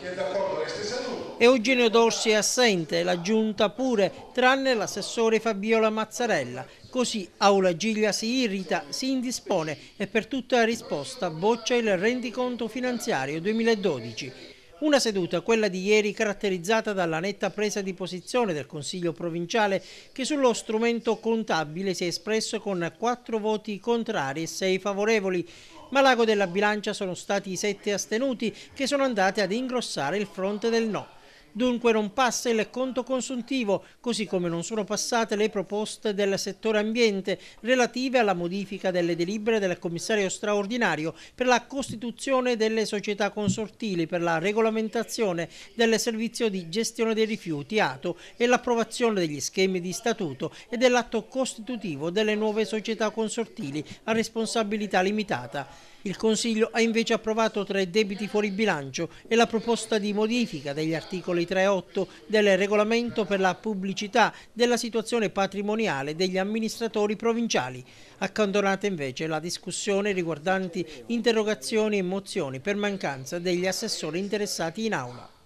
Seduto. Eugenio Dorsi è assente, la giunta pure, tranne l'assessore Fabiola Mazzarella. Così Aula Giglia si irrita, si indispone e per tutta la risposta boccia il rendiconto finanziario 2012. Una seduta, quella di ieri, caratterizzata dalla netta presa di posizione del Consiglio provinciale che sullo strumento contabile si è espresso con quattro voti contrari e sei favorevoli, ma l'ago della bilancia sono stati i sette astenuti che sono andati ad ingrossare il fronte del no. Dunque non passa il conto consuntivo, così come non sono passate le proposte del settore ambiente relative alla modifica delle delibere del commissario straordinario per la costituzione delle società consortili per la regolamentazione del servizio di gestione dei rifiuti ATO e l'approvazione degli schemi di statuto e dell'atto costitutivo delle nuove società consortili a responsabilità limitata. Il Consiglio ha invece approvato tre debiti fuori bilancio e la proposta di modifica degli articoli 3 e 8 del regolamento per la pubblicità della situazione patrimoniale degli amministratori provinciali. Accantonata invece la discussione riguardanti interrogazioni e mozioni per mancanza degli assessori interessati in aula.